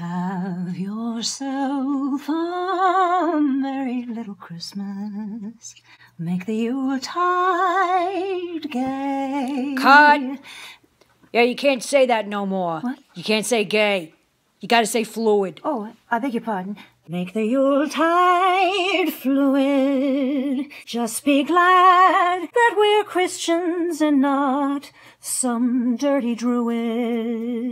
Have yourself a merry little Christmas. Make the Yuletide gay. Cut. Yeah, you can't say that no more. What? You can't say gay. You gotta say fluid. Oh, I beg your pardon. Make the Yuletide fluid. Just be glad that we're Christians and not some dirty druid.